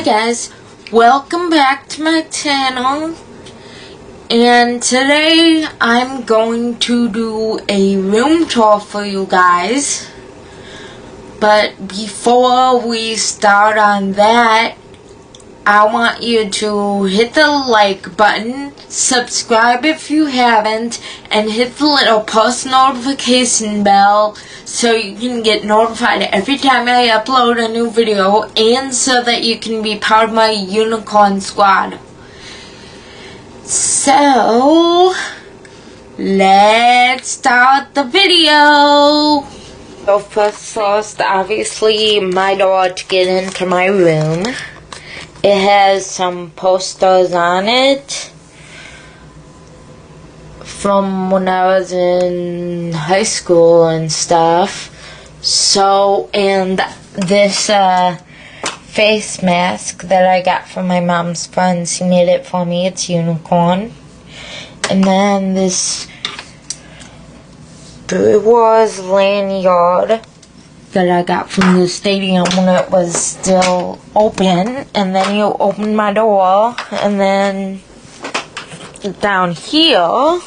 Hi guys, welcome back to my channel. And today I'm going to do a room tour for you guys. But before we start on that, I want you to hit the like button, subscribe if you haven't, and hit the little post notification bell so you can get notified every time I upload a new video and so that you can be part of my unicorn squad. So, let's start the video. So first, first, obviously my door to get into my room. It has some posters on it from when I was in high school and stuff. So, and this uh, face mask that I got from my mom's friends, she made it for me. It's unicorn. And then this was lanyard that I got from the stadium when it was still open. And then you open my door, and then down here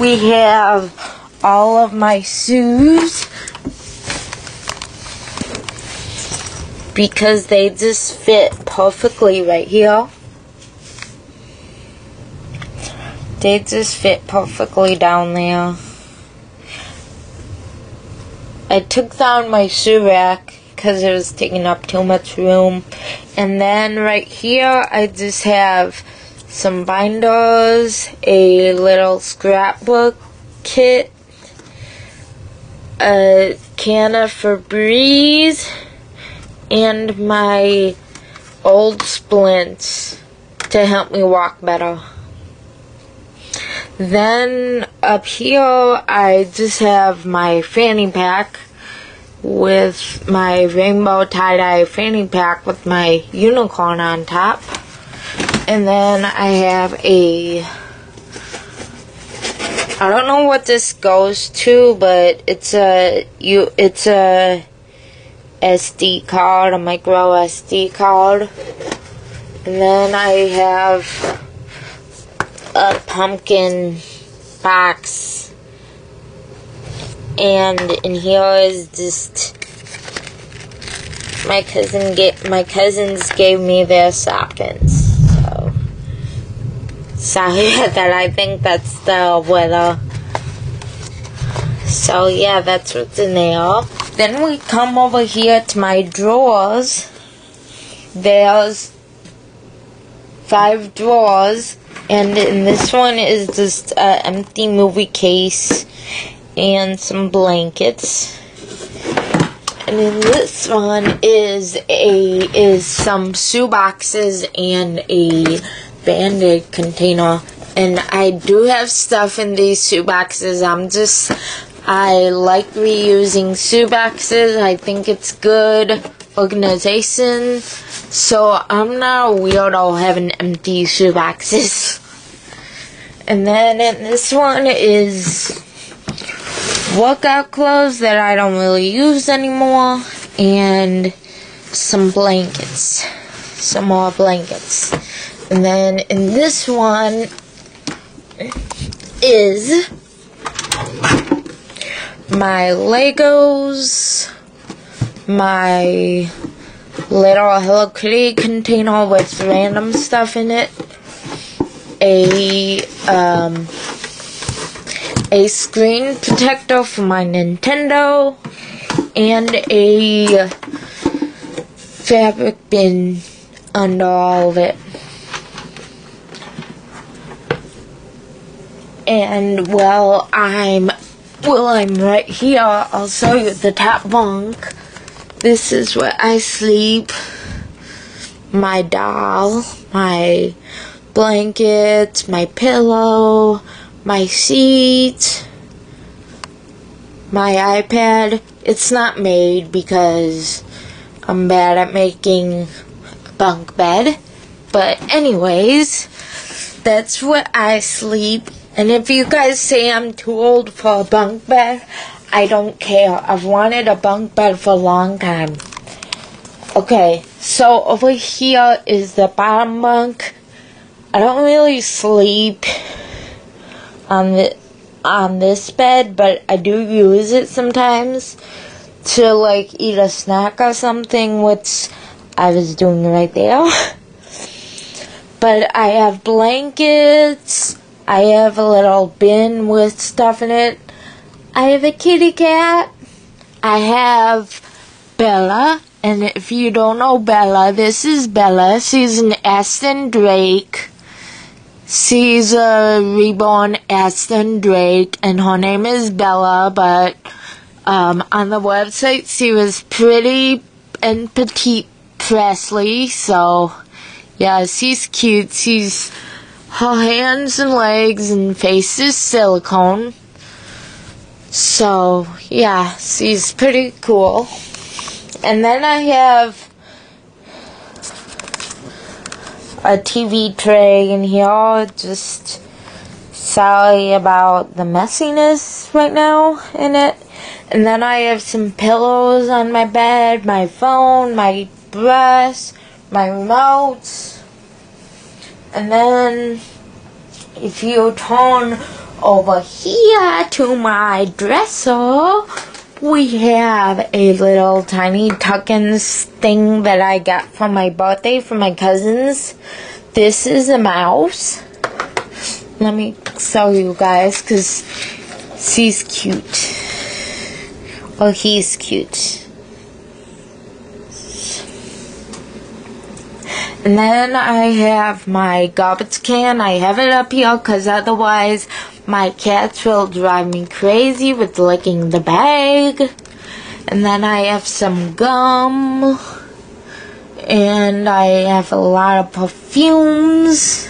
we have all of my shoes because they just fit perfectly right here. They just fit perfectly down there. I took down my shoe rack because it was taking up too much room. And then right here, I just have some binders, a little scrapbook kit, a can of Febreze, and my old splints to help me walk better. Then up here, I just have my fanny pack with my rainbow tie-dye fanny pack with my unicorn on top. And then I have a I don't know what this goes to, but it's a you it's a SD card, a micro SD card. And then I have a pumpkin box. And in here is just my cousin get my cousins gave me their stockings. So sorry that I think that's the weather. So yeah, that's what's in there. Then we come over here to my drawers. There's five drawers and in this one is just an empty movie case and some blankets. And in this one is a is some shoe boxes and a band-aid container. And I do have stuff in these shoe boxes. I'm just I like reusing shoe boxes. I think it's good organization. So I'm not a weirdo having empty shoe boxes. And then in this one is workout clothes that I don't really use anymore. And some blankets. Some more blankets. And then in this one is my Legos, my little Hello Kitty container with random stuff in it, a um, a screen protector for my Nintendo, and a fabric bin under all of it. And well, I'm well, I'm right here. I'll show you the top bunk. This is where I sleep. My doll, my blanket, my pillow, my seat, my iPad. It's not made because I'm bad at making bunk bed. But anyways, that's where I sleep. And if you guys say I'm too old for a bunk bed, I don't care. I've wanted a bunk bed for a long time. Okay, So over here is the bottom bunk. I don't really sleep on the on this bed, but I do use it sometimes to like eat a snack or something, which I was doing right there. but I have blankets. I have a little bin with stuff in it. I have a kitty cat. I have Bella. And if you don't know Bella, this is Bella. She's an Ashton Drake. She's a reborn Ashton Drake, and her name is Bella, but um, on the website she was pretty and petite Presley, so yeah, she's cute. She's her hands and legs and face is silicone. So yeah, she's pretty cool. And then I have a TV tray in here. Just sorry about the messiness right now in it. And then I have some pillows on my bed, my phone, my brush, my remotes. And then if you turn over here to my dresser, we have a little tiny tuck-ins thing that I got for my birthday from my cousins. This is a mouse. Let me show you guys because she's cute. Oh, he's cute. And then I have my garbage can. I have it up here because otherwise my cats will drive me crazy with licking the bag. And then I have some gum. And I have a lot of perfumes.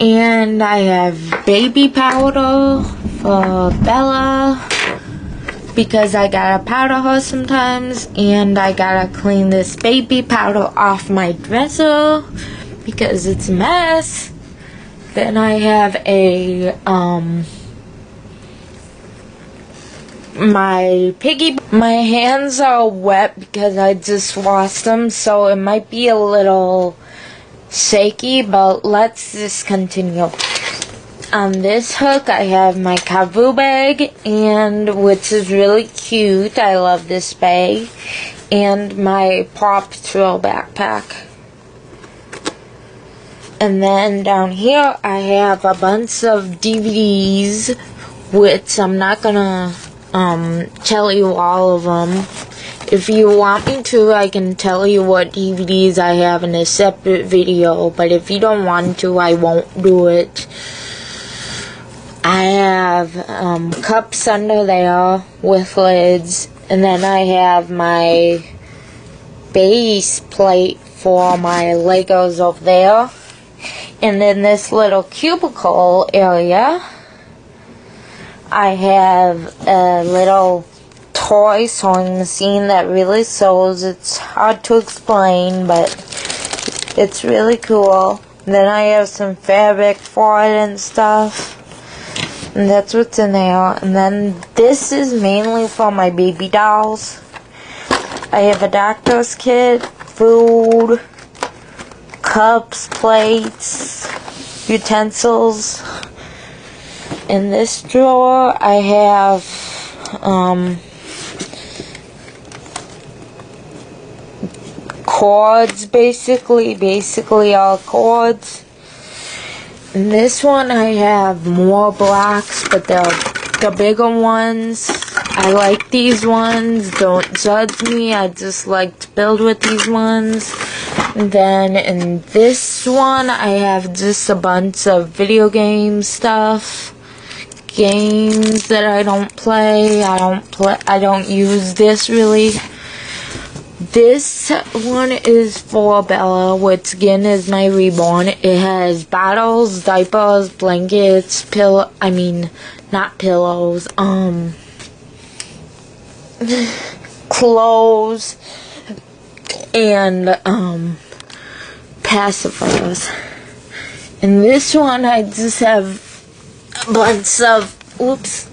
And I have baby powder for Bella because I gotta powder her sometimes and I gotta clean this baby powder off my dresser because it's a mess. Then I have a, um, my piggy, my hands are wet because I just washed them, so it might be a little shaky, but let's just continue. On this hook, I have my Kavu bag, and which is really cute. I love this bag, and my Paw Patrol backpack. And then down here I have a bunch of DVDs, which I'm not gonna um, tell you all of them. If you want me to, I can tell you what DVDs I have in a separate video, but if you don't want to, I won't do it. I have um, cups under there with lids, and then I have my base plate for my Legos over there. And then this little cubicle area, I have a little toy sewing machine that really sews. It's hard to explain, but it's really cool. then I have some fabric for it and stuff. And that's what's in there. And then this is mainly for my baby dolls. I have a doctor's kit, food, cups, plates, utensils. In this drawer, I have um, cords, basically, basically all cords. This one, I have more blocks, but they're the bigger ones. I like these ones. Don't judge me. I just like to build with these ones. Then in this one, I have just a bunch of video game stuff. Games that I don't play. I don't play. I don't use this really. This one is for Bella, which again is my reborn. It has bottles, diapers, blankets, pillow. I mean, not pillows. Um, clothes and um, pacifiers. In this one, I just have a bunch of, oops,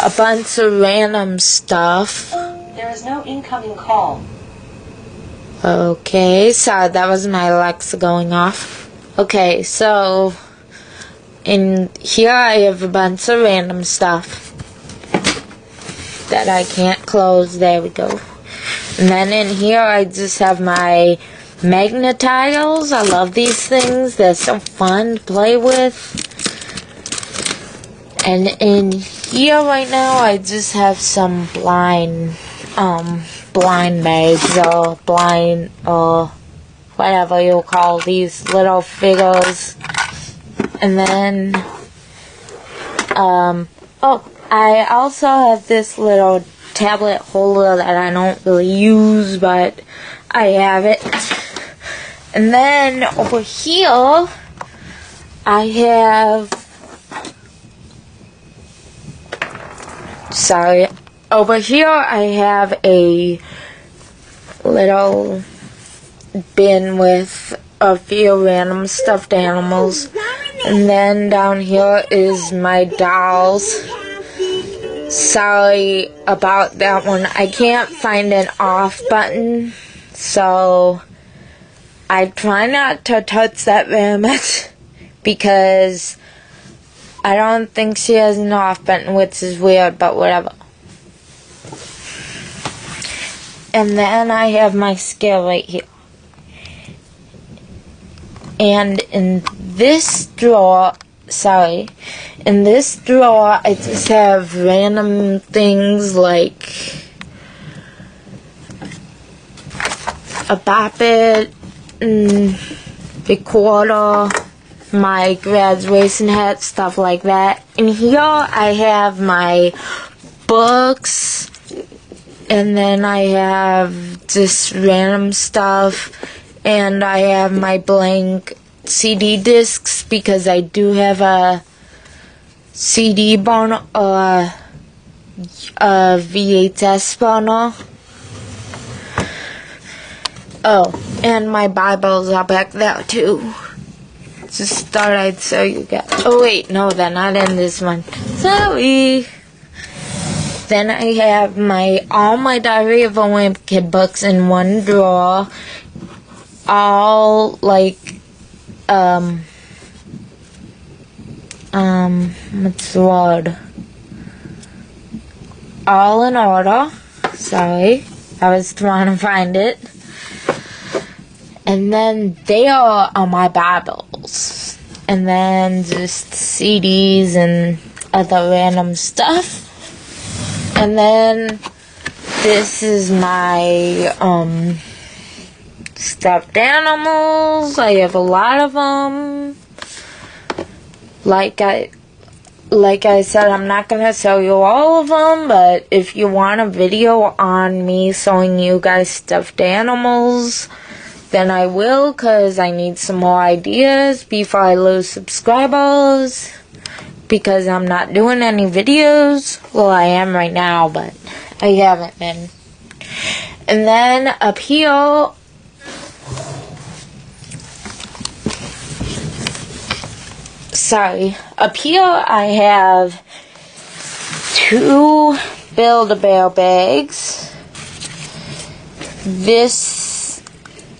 a bunch of random stuff. There is no incoming call. Okay, so that was my Alexa going off. Okay, so in here I have a bunch of random stuff that I can't close. There we go. And then in here I just have my magnet tiles. I love these things. They're so fun to play with. And in here right now I just have some blind um blind bags or blind or whatever you call these little figures. And then um oh I also have this little tablet holder that I don't really use but I have it. And then over here I have sorry over here I have a little bin with a few random stuffed animals. And then down here is my dolls. Sorry about that one. I can't find an off button. So I try not to touch that very much because I don't think she has an off button, which is weird, but whatever. And then I have my scale right here. And in this drawer, sorry, in this drawer, I just have random things like a Bop-It, mm, recorder, my graduation hat, stuff like that. And here I have my books, and then I have just random stuff, and I have my blank CD discs because I do have a CD burner, uh, a VHS burner. Oh, and my Bibles are back there too. Just thought I'd show you guys. Oh wait, no, they're not in this one. Sorry. Then I have my all my Diary of a Wimpy Kid books in one drawer. All like um um what's the word? All in order. Sorry. I was trying to find it. And then they are on my Bibles. And then just CDs and other random stuff. And then this is my um stuffed animals. I have a lot of them. Like I like I said, I'm not going to show you all of them, but if you want a video on me showing you guys stuffed animals, then I will, because I need some more ideas before I lose subscribers because I'm not doing any videos. Well, I am right now, but I haven't been. And then up here, sorry, up here I have two Build-A-Bear bags. This,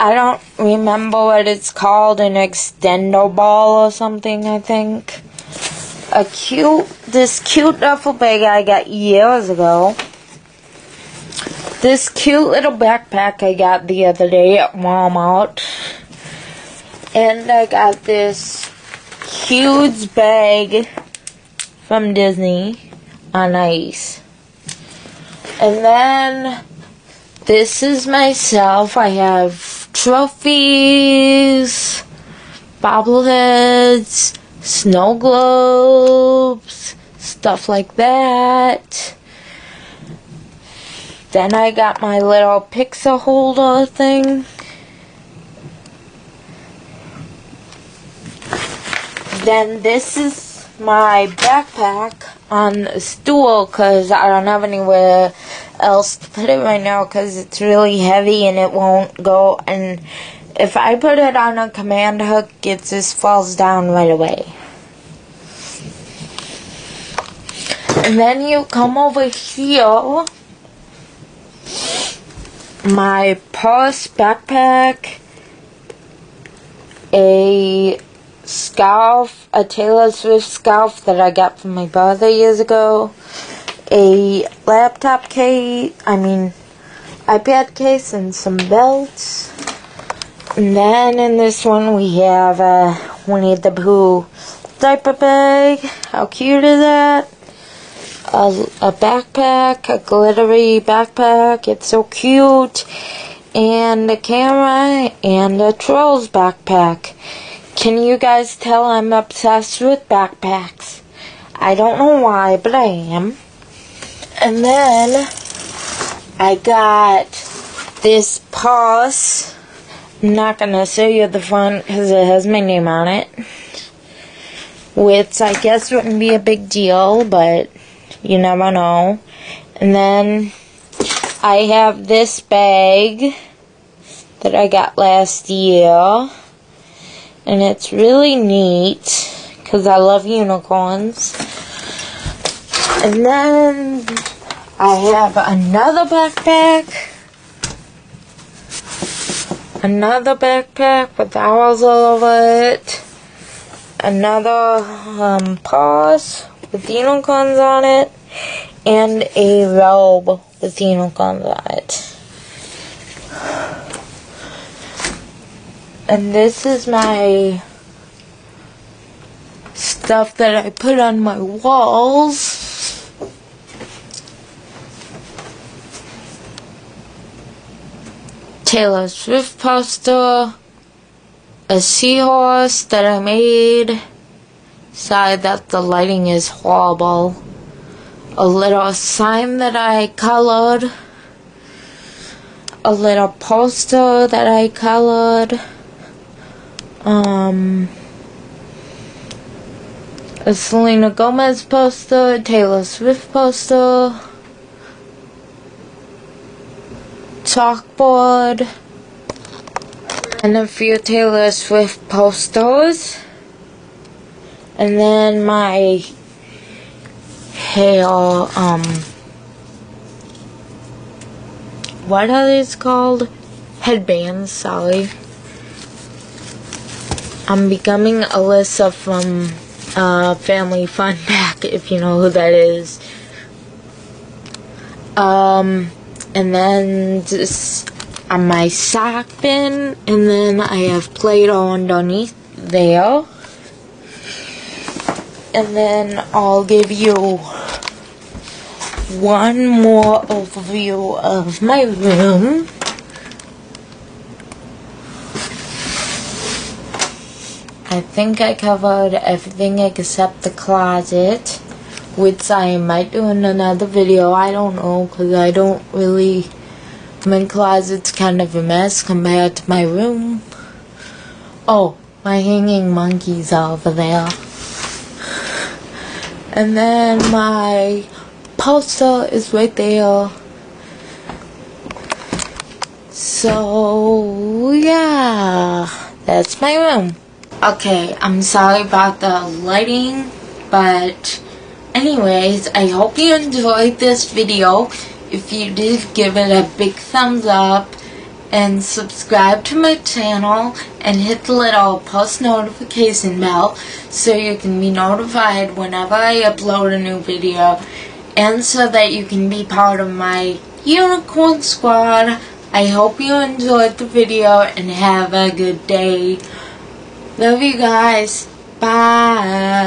I don't remember what it's called, an extendo ball or something, I think a cute, this cute duffel bag I got years ago. This cute little backpack I got the other day at Walmart. And I got this huge bag from Disney on ice. And then this is myself. I have trophies, bobbleheads, snow globes, stuff like that. Then I got my little pixel holder thing. Then this is my backpack on a stool because I don't have anywhere else to put it right now because it's really heavy and it won't go and if I put it on a command hook, it just falls down right away. And then you come over here my purse, backpack, a scarf, a Taylor Swift scarf that I got from my brother years ago, a laptop case, I mean, iPad case, and some belts. And then in this one we have a Winnie the Pooh diaper bag. How cute is that? A, a backpack, a glittery backpack. It's so cute. And a camera and a Trolls backpack. Can you guys tell I'm obsessed with backpacks? I don't know why, but I am. And then I got this purse. Not going to show you the front because it has my name on it. Which I guess wouldn't be a big deal, but you never know. And then I have this bag that I got last year. And it's really neat because I love unicorns. And then I have another backpack. Another backpack with owls all over it. Another um, purse with unicorns on it. And a robe with unicorns on it. And this is my stuff that I put on my walls. Taylor Swift poster, a seahorse that I made. Sorry that the lighting is horrible. A little sign that I colored. A little poster that I colored. Um, a Selena Gomez poster, Taylor Swift poster. Chalkboard and a few Taylor Swift posters and then my hair um what are these called? Headbands sorry. I'm becoming Alyssa from uh, Family Fun Pack if you know who that is. Um and then just uh, on my sock bin, and then I have Play-Doh underneath there. And then I'll give you one more overview of my room. I think I covered everything except the closet which I might do in another video. I don't know because I don't really. My closet's kind of a mess compared to my room. Oh, my hanging monkeys are over there. And then my poster is right there. So, yeah, that's my room. Okay, I'm sorry about the lighting, but anyways, I hope you enjoyed this video. If you did, give it a big thumbs up and subscribe to my channel and hit the little post notification bell so you can be notified whenever I upload a new video and so that you can be part of my unicorn squad. I hope you enjoyed the video and have a good day. Love you guys. Bye.